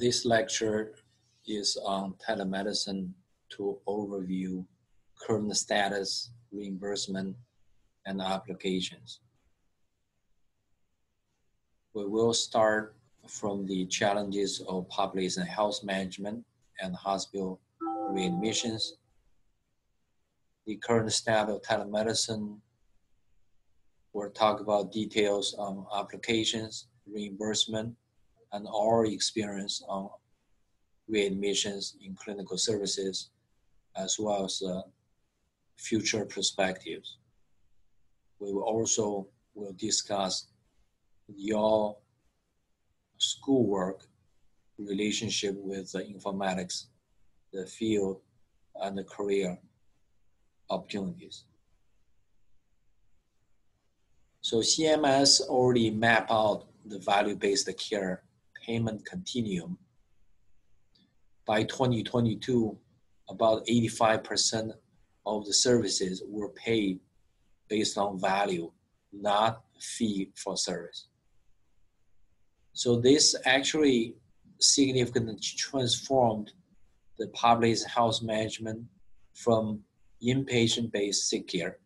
This lecture is on telemedicine to overview current status, reimbursement, and applications. We will start from the challenges of population health management and hospital readmissions, the current status of telemedicine. We'll talk about details on applications, reimbursement, and our experience on readmissions in clinical services, as well as uh, future perspectives. We will also will discuss your schoolwork relationship with the informatics, the field, and the career opportunities. So CMS already map out the value-based care payment continuum. By 2022, about 85% of the services were paid based on value, not fee for service. So this actually significantly transformed the public health management from inpatient-based sick care.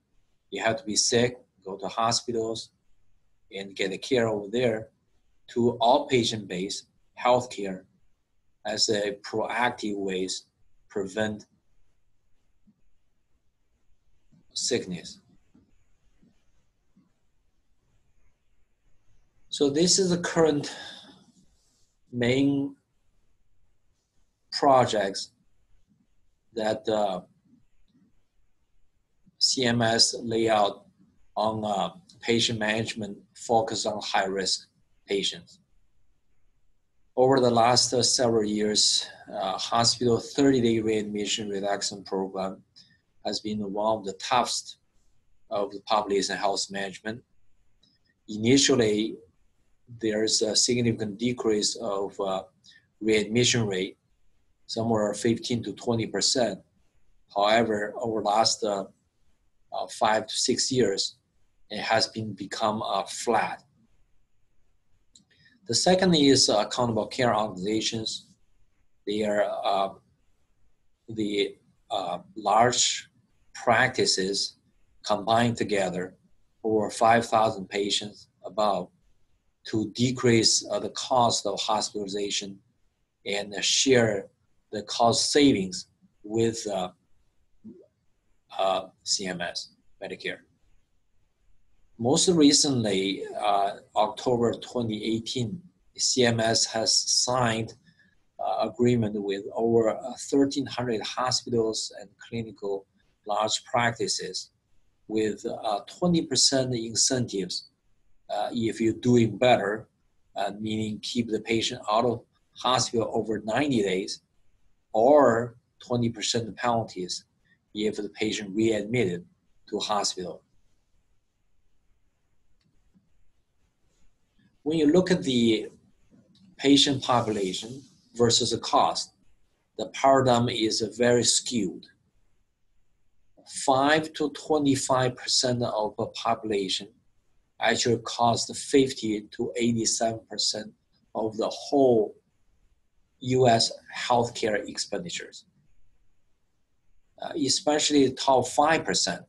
You have to be sick, go to hospitals, and get the care over there, to outpatient-based healthcare as a proactive ways prevent sickness. So this is the current main projects that uh, CMS layout on uh, patient management focus on high risk patients. Over the last uh, several years, uh, hospital 30-day readmission reduction program has been one of the toughest of the population health management. Initially, there's a significant decrease of uh, readmission rate, somewhere 15 to 20 percent. However, over the last uh, uh, five to six years, it has been become uh, flat. The second is uh, accountable care organizations. They are uh, the uh, large practices combined together over 5,000 patients above to decrease uh, the cost of hospitalization and share the cost savings with uh, uh, CMS, Medicare. Most recently, uh, October 2018, CMS has signed uh, agreement with over 1,300 hospitals and clinical large practices with 20% uh, incentives uh, if you're doing better, uh, meaning keep the patient out of hospital over 90 days, or 20% penalties if the patient readmitted to hospital. When you look at the patient population versus the cost, the paradigm is very skewed. 5 to 25% of the population actually cost 50 to 87% of the whole US healthcare expenditures. Uh, especially the top 5%,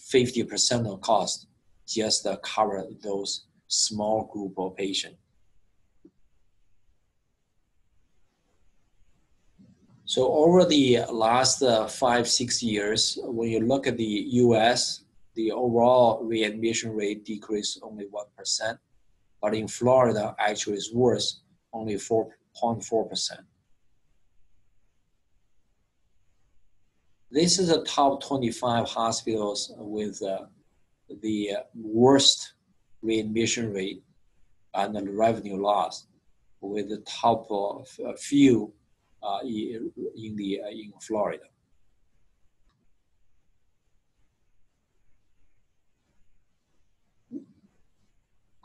50% of cost just cover those small group of patients. So over the last uh, five, six years, when you look at the US, the overall readmission rate decreased only 1%, but in Florida, actually is worse, only 4.4%. This is the top 25 hospitals with uh, the worst readmission rate and revenue loss, with the top few uh, in the uh, in Florida.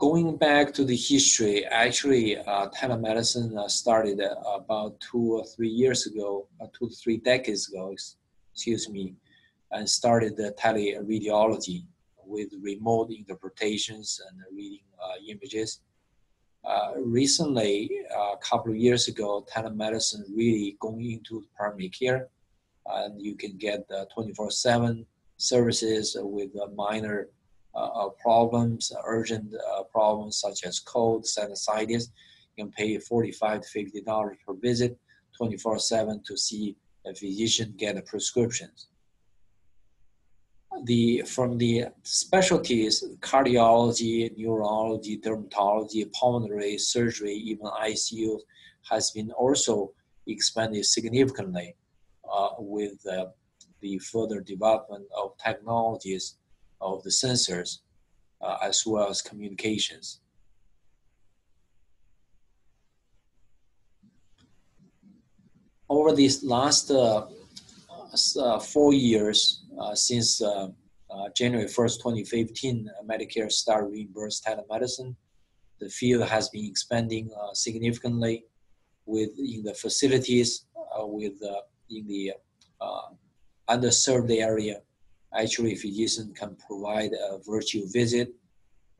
going back to the history, actually, uh, telemedicine uh, started uh, about two or three years ago, uh, two to three decades ago, excuse me, and started the teleradiology with remote interpretations and reading uh, images. Uh, recently, a couple of years ago, telemedicine really going into primary care, and you can get 24/7 services with minor uh, problems, urgent uh, problems such as cold, sinusitis. You can pay 45 to 50 dollars per visit, 24/7 to see a physician get a prescriptions the from the specialties cardiology, neurology, dermatology, pulmonary surgery, even ICU has been also expanded significantly uh, with uh, the further development of technologies of the sensors uh, as well as communications. Over these last uh, Uh, four years, uh, since uh, uh January 1st, 2015, Medicare started reimburse telemedicine. The field has been expanding uh, significantly with in the facilities, with in the underserved area. Actually, physician can provide a virtual visit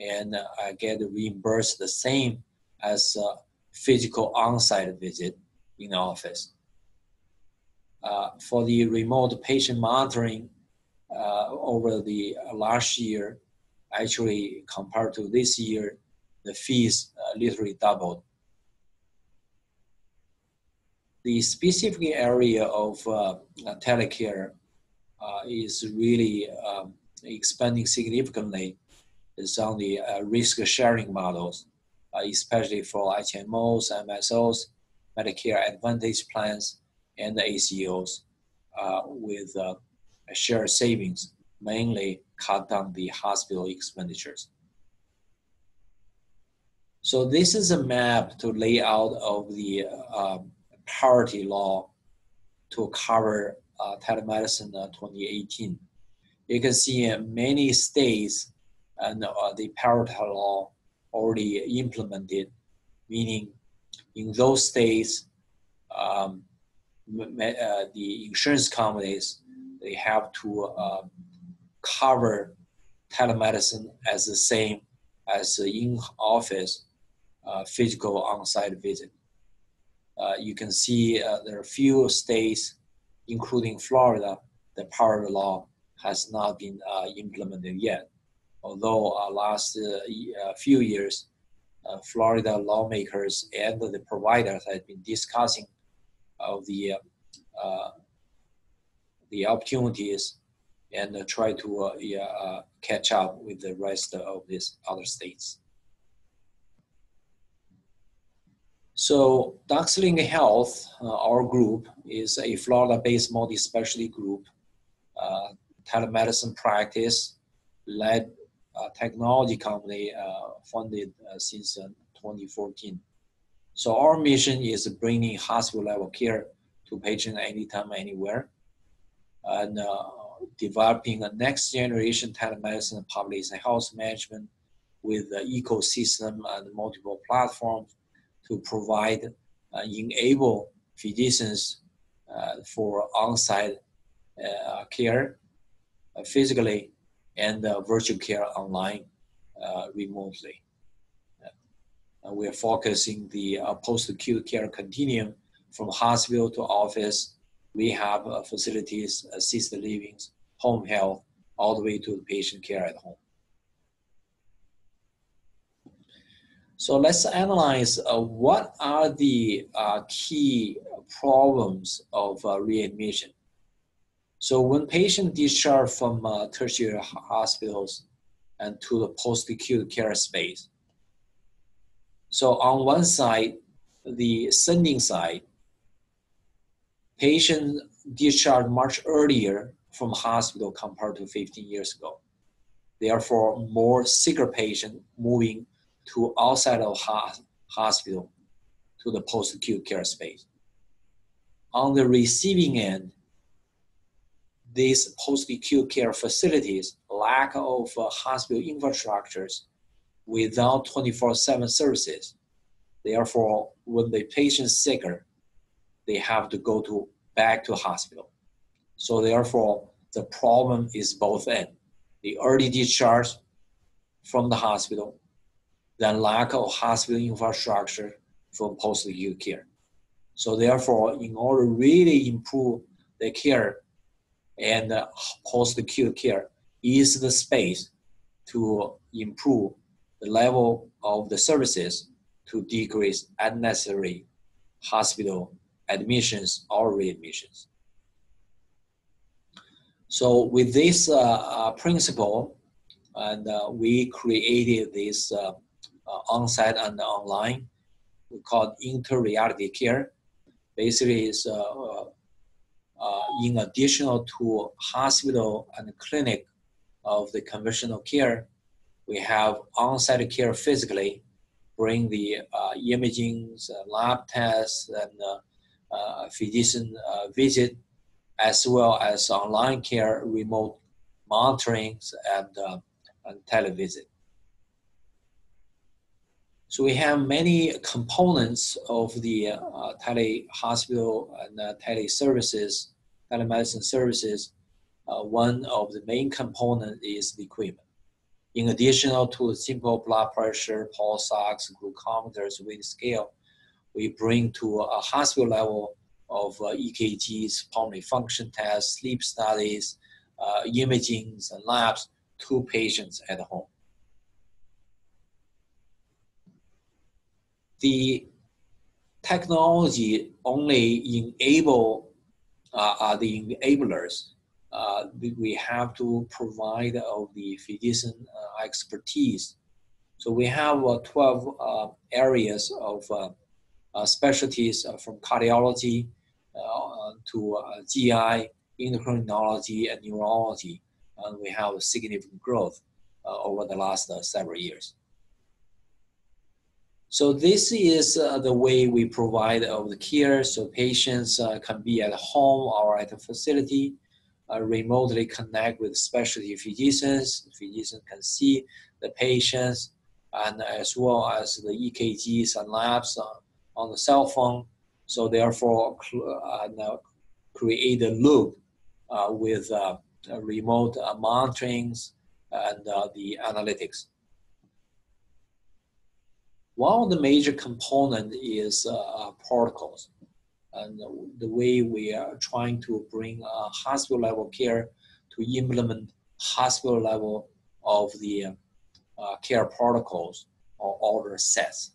and uh, get reimbursed the same as a physical on-site visit in the office. Uh, for the remote patient monitoring, uh, over the last year, actually compared to this year, the fees uh, literally doubled. The specific area of telecare is really um, expanding significantly is on the uh, risk sharing models, uh, especially for HMOs, MSOs, Medicare Advantage plans, and the ACOs with shared savings, mainly cut down the hospital expenditures. So this is a map to lay out of the uh, parity law to cover uh, telemedicine uh, 2018. You can see uh, many states and uh, the parity law already implemented, meaning in those states, um, uh, the insurance companies they have to uh, cover telemedicine as the same as the in-office uh, physical on-site visit. Uh, you can see uh, there are a few states, including Florida, the parity law has not been uh, implemented yet. Although last few years, Florida lawmakers and the providers have been discussing of the the opportunities and uh, try to uh, yeah, uh, catch up with the rest of these other states. So DocsLink Health, uh, our group, is a Florida-based multi-specialty group, uh, telemedicine practice, led technology company funded since 2014. So our mission is bringing hospital-level care to patients anytime, anywhere and uh, developing a next generation telemedicine population health management with the ecosystem and multiple platforms to provide uh, enable physicians uh, for on-site uh, care uh, physically and uh, virtual care online remotely. We are focusing the post-acute care continuum from hospital to office rehab uh, facilities, assisted living, home health, all the way to the patient care at home. So let's analyze uh, what are the uh, key problems of uh, readmission. So when patient discharged from uh, tertiary hospitals and to the post-acute care space. So on one side, the sending side, Patients discharged much earlier from hospital compared to 15 years ago. Therefore, more sicker patients moving to outside of hospital to the post-acute care space. On the receiving end, these post-acute care facilities lack of uh, hospital infrastructures without 24/7 services. Therefore, when the patient sicker, they have to go to back to hospital. So therefore, the problem is both end. The early discharge from the hospital, then lack of hospital infrastructure for post-acute care. So therefore, in order to really improve the care and post-acute care is the space to improve the level of the services to decrease unnecessary hospital admissions or readmissions. So with this uh, uh, principle, and uh, we created this uh, uh, on-site and online, we call it inter-reality care. Basically, it's uh, in addition to hospital and clinic of the conventional care, we have on-site care physically, bring the uh, uh, lab tests, and uh, uh physician uh, visit, as well as online care, remote monitoring, and, uh, and televisit. So we have many components of the tele hospital and tele services, telemedicine services. one of the main component is the equipment. In addition to simple blood pressure, pulse ox, glucometers, weight scale, we bring to a hospital level of uh, EKGs, pulmonary function tests, sleep studies, uh, and labs to patients at home. The technology only enable uh, are the enablers uh, we have to provide of the physician uh, expertise. So we have uh, 12 uh, areas of uh, uh, specialties from cardiology to GI, endocrinology, and neurology. And we have significant growth over the last several years. So this is uh, the way we provide of the care. So patients uh, can be at home or at a facility uh, remotely connect with specialty physicians. Physicians can see the patients and as well as the EKGs and labs uh, on the cell phone. So therefore, uh, create a loop uh, with uh, remote uh, monitorings and the analytics. One of the major component is protocols and the way we are trying to bring a hospital level care to implement hospital level of the uh, care protocols or order sets.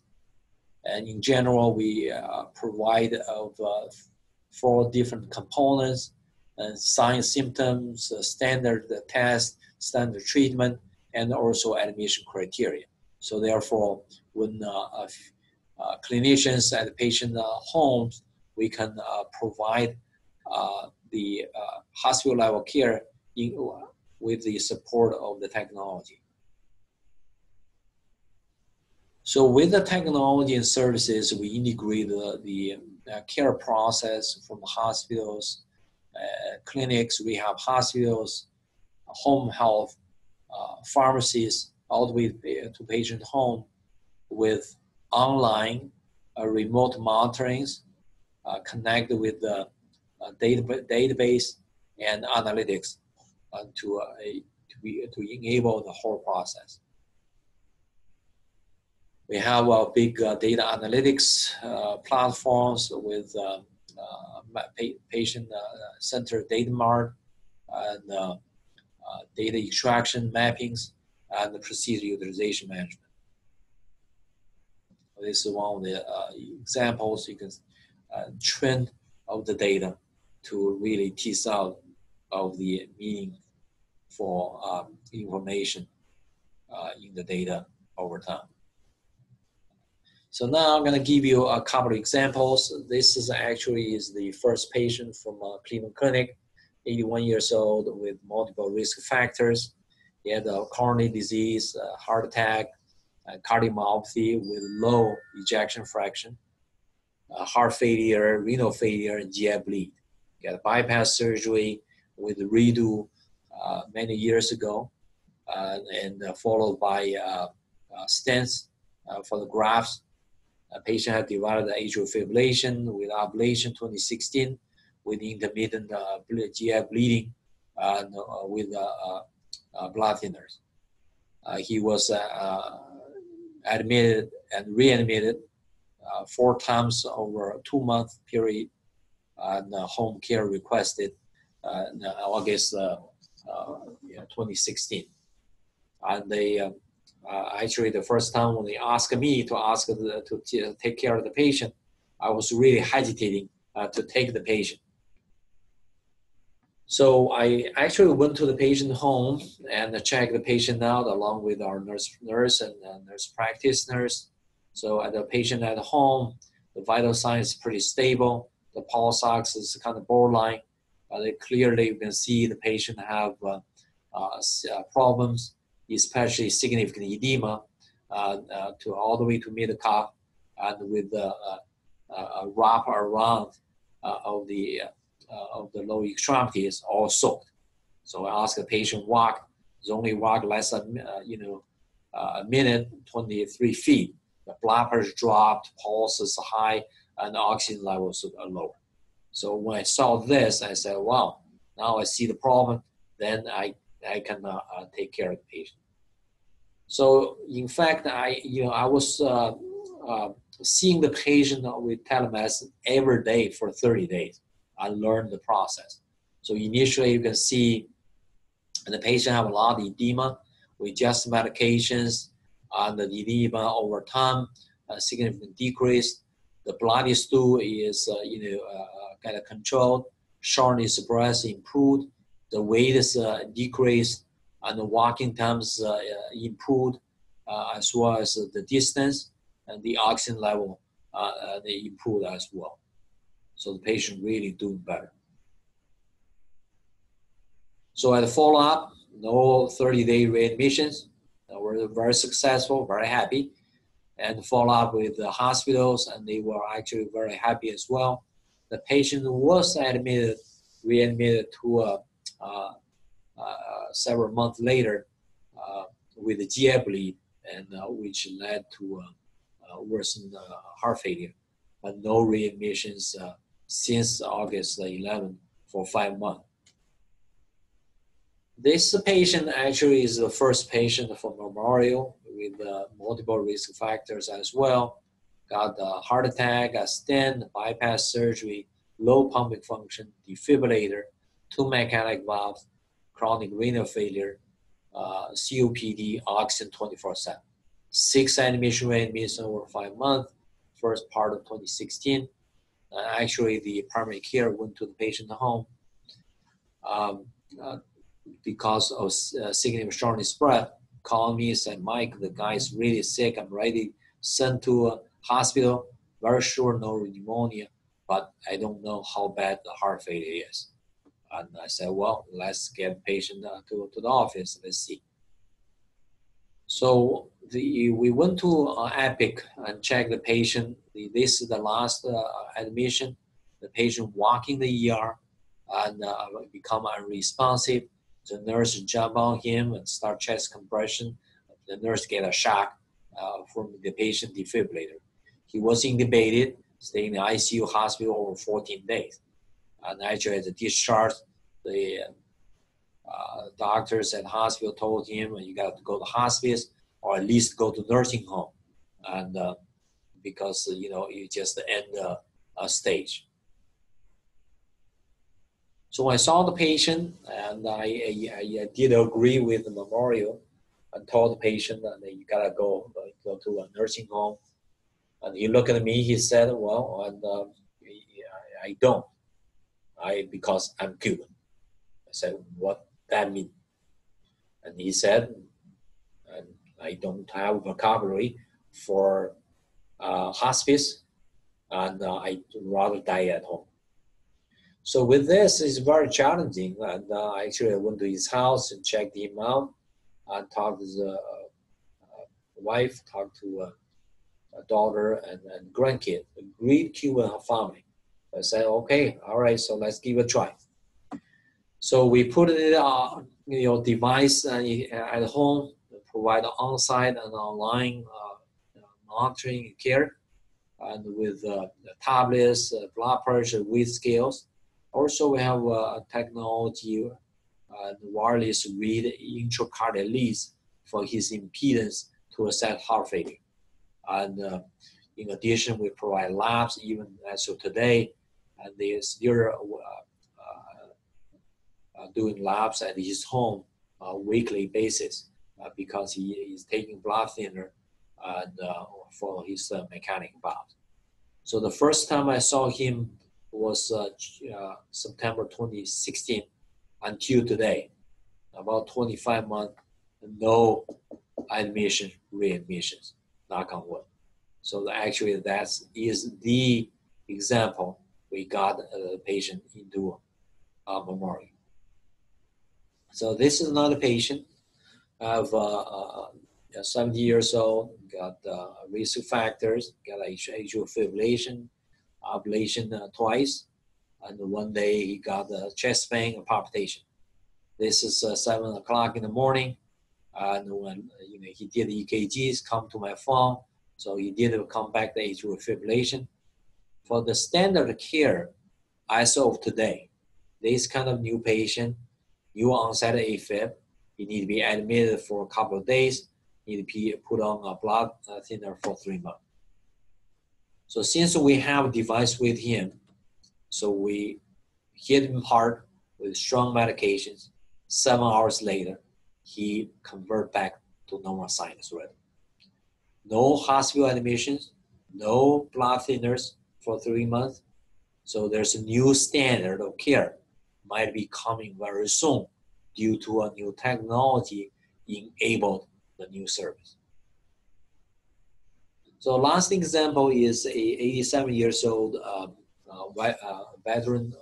And in general, we uh, provide of uh, four different components and signs, symptoms, uh, standard test, standard treatment, and also admission criteria. So therefore, when uh, uh, clinicians at patient homes we can uh, provide uh, the uh, hospital level care in, with the support of the technology. So with the technology and services, we integrate the, the uh, care process from hospitals, uh, clinics, rehab hospitals, home health, uh, pharmacies, all the way to patient home with online remote monitorings connect with the uh, data, database and analytics uh, to, to, be, to enable the whole process. We have a big data analytics platforms with patient center data mart and data extraction mappings and the procedure utilization management. This is one of the uh, examples you can uh, trend of the data to really tease out of the meaning for um, information uh, in the data over time. So now I'm going to give you a couple of examples. This is actually is the first patient from a Cleveland Clinic, 81 years old with multiple risk factors. He had a coronary disease, heart attack, cardiomyopathy with low ejection fraction uh, heart failure, renal failure, and GI bleed. Got bypass surgery with redo uh, many years ago, uh, and uh, followed by uh, uh, stents for the grafts. A patient had developed atrial fibrillation with ablation 2016 with intermittent GI bleeding and with blood thinners. he was admitted and readmitted uh, four times over a two month period, and uh, home care requested uh, in uh, August 2016. And they um, actually the first time when they asked me to ask the, to take care of the patient, I was really hesitating to take the patient so I actually went to the patient home and checked the patient out along with our nurse, nurse and uh, nurse practice nurse. So at the patient at home, the vital signs is pretty stable. The pulse ox is kind of borderline, but clearly you can see the patient have uh, uh, uh problems, especially significant edema uh, uh, to all the way to mid cuff and with a wrap around of the uh, of the lower extremities all soaked. So I ask the patient walk, it's only walk less than, uh, you know, uh, a minute, 23 feet. The blood pressure dropped, pulse is high, and oxygen levels are low. So when I saw this, I said, wow, now I see the problem, then I, I can uh, uh, take care of the patient. So in fact, I, you know, I was uh, uh, seeing the patient with telemedicine every day for 30 days. I learned the process. So initially, you can see the patient have a lot of edema. We adjust medications, and the edema over time uh, significantly decreased. The bloody stool is uh, you know uh, kind of controlled. Shortness of breath improved. The weight is uh, decreased, and the walking times uh, improved, uh, as well as the distance and the oxygen level they improved as well. So the patient really doing better. So at the follow-up, no 30-day readmissions. We're very successful, very happy. And follow up with the hospitals, and they were actually very happy as well. The patient was admitted, readmitted to uh, uh, uh, several months later uh, with a GI bleed, and uh, which led to uh, worsened heart failure, but no readmissions since August 11 for five months. This patient actually is the first patient for Memorial with uh, multiple risk factors as well. Got a heart attack, a stent, bypass surgery, low pumping function, defibrillator, two mechanic valves, chronic renal failure, uh, COPD, oxygen 24 7. Six admission readmission over five months, first part of 2016 uh, actually, the primary care went to the patient home um, uh, because of uh, significant shortness breath. Called me said, Mike, the guy is really sick. I'm ready. Sent to a hospital. Very sure no pneumonia, but I don't know how bad the heart failure is. And I said, well, let's get patient uh, to, to the office. Let's see. So the, we went to uh, Epic and checked the patient. The, this is the last uh, admission. The patient walking the ER and uh, become unresponsive. The nurse jump on him and start chest compression. The nurse get a shock uh, from the patient defibrillator. He was intubated, stayed in the ICU hospital over 14 days. And actually, at the discharge, the uh, doctors at hospital told him you got to go to hospice or at least go to nursing home and uh, because you know you just end a, a stage so i saw the patient and I, I, I, did agree with the memorial and told the patient that you gotta go go to a nursing home and he looked at me he said well and um, I, don't i because i'm cuban i said what that mean? And he said, I don't have vocabulary for uh, hospice, and uh, I'd rather die at home. So with this, it's very challenging. And uh, actually, I went to his house and checked him out, and talked to the uh, wife, talked to uh, a daughter and, and grandkid, great Cuban family. I said, okay, all right, so let's give it a try. So we put it on your device uh, at home, provide on-site and online uh, monitoring care, and with uh, tablets, blood pressure, weight scales. Also, we have a technology, uh, wireless read intracardiac leads for his impedance to assess heart failure. And uh, In addition, we provide labs even as of today, and they are still uh, uh, doing labs at his home uh, weekly basis because he is taking blood thinner and for his mechanic valve. So the first time I saw him was September 2016 until today, about 25 months, no admission, readmissions, knock on wood. So actually that is the example we got a patient into uh, memorial. So this is another patient of uh, uh, 70 years old, got uh, risk factors, got atrial fibrillation, ablation uh, twice, and one day he got a chest pain and palpitation. This is uh, seven o'clock in the morning, and when you know he did the EKGs, come to my phone, so he did come back to atrial fibrillation. For the standard care, I saw today, this kind of new patient, new onset AFib, he need to be admitted for a couple of days, need to be put on a blood thinner for three months. So since we have device with him, so we hit him hard with strong medications. Seven hours later, he convert back to normal sinus rhythm. No hospital admissions, no blood thinners for three months. So there's a new standard of care might be coming very soon due to a new technology enabled the new service. So last example is a 87 years old um, uh, uh, veteran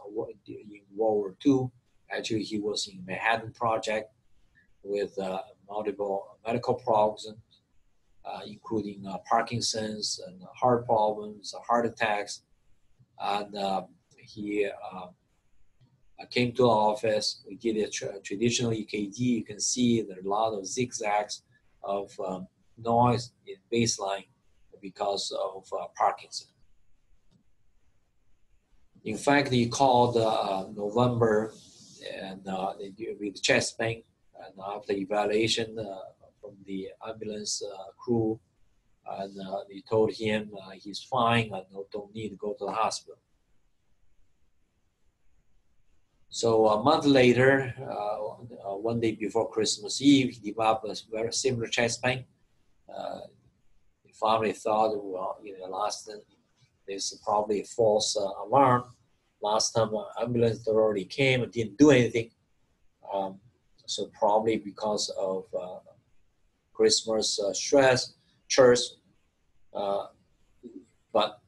in World War II. Actually, he was in Manhattan Project with uh, multiple medical problems, uh, including uh, Parkinson's and heart problems, heart attacks. And uh, he came to our office. We did a tra- traditional EKG. You can see there are a lot of zigzags of um, noise in baseline because of uh, Parkinson. In fact, he called uh, November and uh, with chest pain, and after evaluation uh, from the ambulance uh, crew, and uh, they told him he's fine and don't need to go to the hospital. So a month later, uh, one day before Christmas Eve, he developed a very similar chest pain. Uh, family thought, well, you know, last time, this is probably a false uh, alarm. Last time ambulance already came and didn't do anything. Um, so probably because of uh, Christmas uh, stress, church. but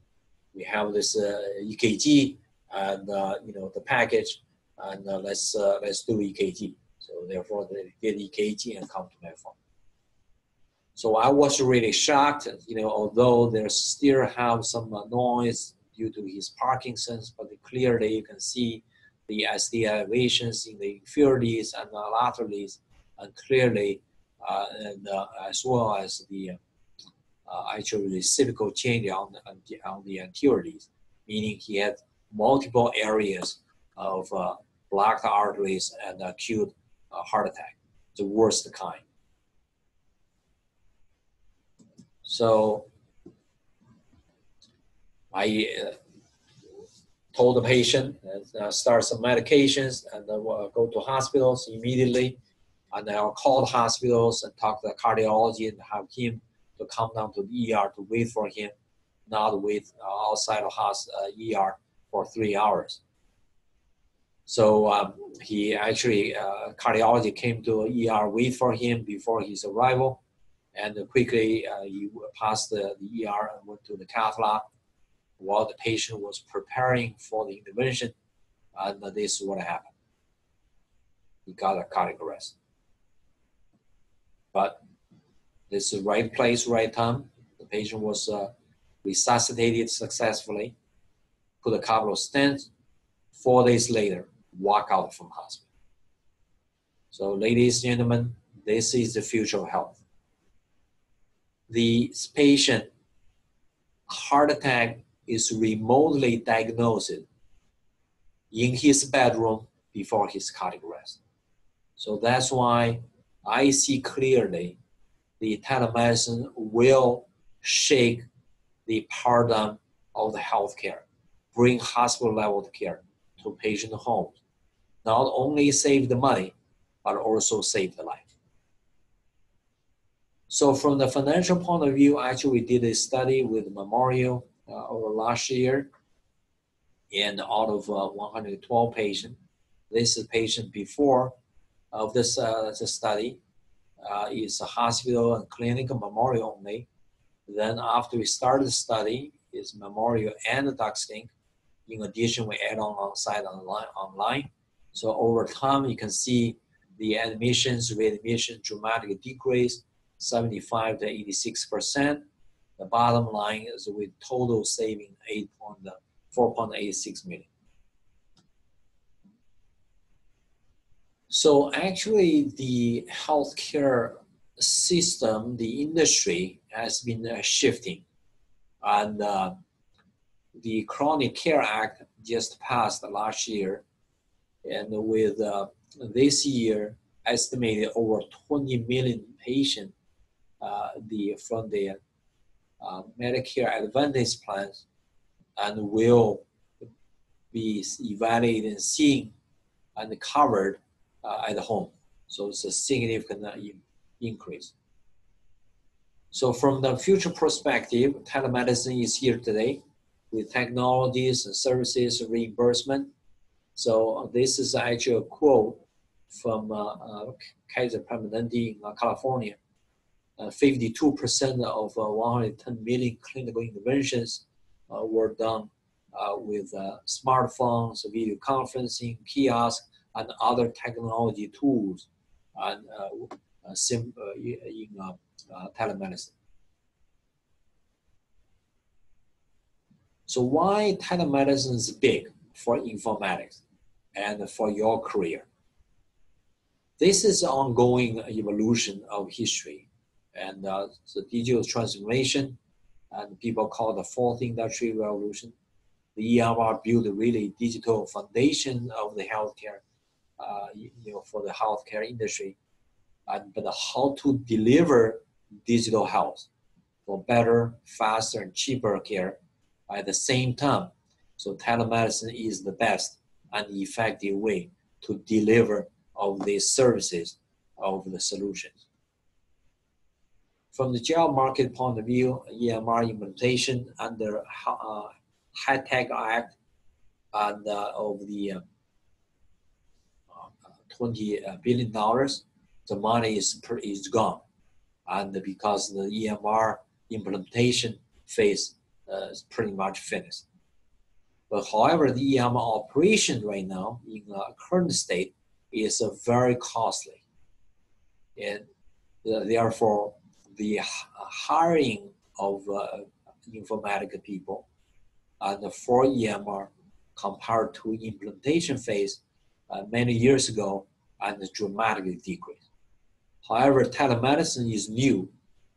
we have this EKG and you know the package and uh, let's uh, let's do EKG. So therefore, they did EKG and come to my phone. So I was really shocked. You know, although there still have some noise due to his Parkinson's, but clearly you can see the ST elevations in the inferiorities and the laterals, and clearly, uh, and uh, as well as the uh, actual reciprocal change on the, on the anteriors, meaning he had multiple areas of uh, blocked arteries, and acute uh, heart attack, the worst kind. So I uh, told the patient uh, start some medications and then we'll go to hospitals immediately. And then I'll call the hospitals and talk to the cardiology and have him to come down to the ER to wait for him, not wait uh, outside of hospital, uh, ER for three hours. So um, he actually, uh, cardiology came to ER, wait for him before his arrival, and quickly uh, he passed the, the, ER and went to the cath lab while the patient was preparing for the intervention, and this is what happened. He got a cardiac arrest. But this is right place, right time. The patient was uh, resuscitated successfully, put a couple of stents. Four days later, walk out from hospital. So, ladies and gentlemen, this is the future of health. The patient heart attack is remotely diagnosed in his bedroom before his cardiac arrest. So that's why I see clearly the telemedicine will shake the paradigm of the healthcare, bring hospital level care to patient homes. Not only save the money, but also save the life. So from the financial point of view, actually we did a study with Memorial uh, over last year, and out of uh, 112 patients, this is patient before of this uh, study uh, is a hospital and clinic Memorial only. Then after we started the study, is Memorial and DocsLink. In addition, we add on on site online. online. So over time, you can see the admissions, readmission dramatically decrease, 75 to 86 percent. The bottom line is with total saving 8.4.86 million. So actually, the healthcare system, the industry has been uh, shifting, and uh, the Chronic Care Act just passed last year, and with uh, this year estimated over 20 million patients the from the uh, Medicare Advantage plans, and will be evaluated and seen and covered uh, at home. So it's a significant uh, increase. So from the future perspective, telemedicine is here today with technologies and services reimbursement. So uh, this is actually a quote from uh, uh, Kaiser Permanente in uh, California. Uh, 52% of uh, 110 million clinical interventions uh, were done with smartphones, video conferencing, kiosks, and other technology tools and uh, uh, sim, uh, in telemedicine. So why telemedicine is big for informatics and for your career? This is ongoing evolution of history and uh, the digital transformation and people call the fourth industrial revolution. The EMR built really digital foundation of the healthcare uh, you know, for the healthcare industry, and but how to deliver digital health for better, faster, and cheaper care at the same time. So telemedicine is the best and effective way to deliver of these services of the solutions. From the job market point of view, EMR implementation under uh, HITECH Act and uh, of the uh, 20 uh, billion dollars, the money is is gone, and because the EMR implementation phase uh, is pretty much finished. But however, the EMR operation right now in the current state is uh, very costly, and uh, therefore the hiring of uh, informatica people and the for EMR compared to implementation phase uh, many years ago and dramatically decreased. However, telemedicine is new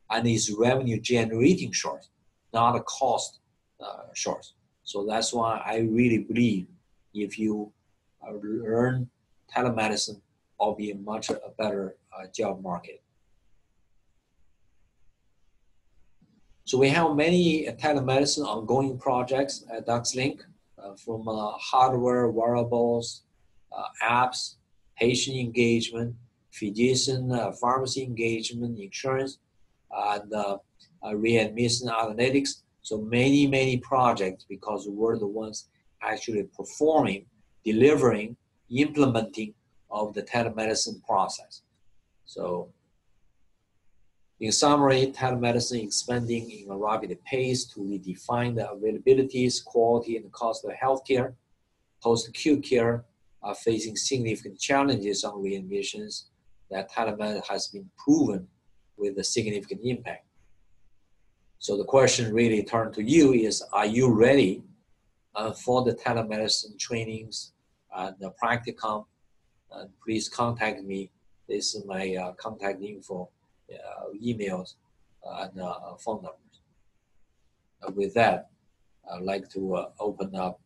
and is revenue generating source, not a cost uh, source. So that's why I really believe if you uh, learn telemedicine, I'll be a much a better uh, job market. So we have many telemedicine ongoing projects at DocsLink, uh, from uh, hardware, wearables, uh, apps, patient engagement, physician, uh, pharmacy engagement, insurance, and uh, uh, readmission analytics. So many, many projects because we're the ones actually performing, delivering, implementing of the telemedicine process. So in summary, telemedicine expanding in a rapid pace to redefine the availabilities, quality, and cost of healthcare, post-acute care, are facing significant challenges on readmissions that telemed has been proven with a significant impact. So the question really turned to you is, are you ready uh, for the telemedicine trainings and the practicum? And please contact me. This is my uh, contact info, uh, emails, and uh, phone numbers. with that, I'd like to uh, open up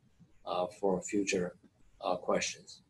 uh, for future uh, questions.